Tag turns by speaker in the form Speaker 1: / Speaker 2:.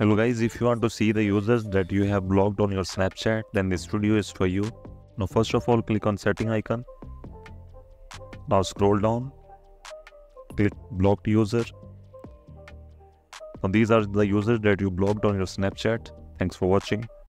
Speaker 1: Hello guys, if you want to see the users that you have blocked on your Snapchat, then this video is for you. Now first of all, click on setting icon. Now scroll down, click blocked user. Now these are the users that you blocked on your Snapchat. Thanks for watching.